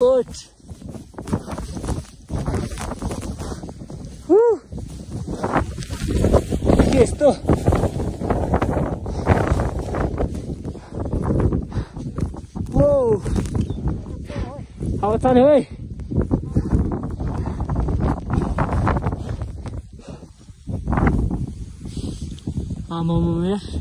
Oito. Uh. Aqui estou. Uou. Alta hoy. Vamos a ver.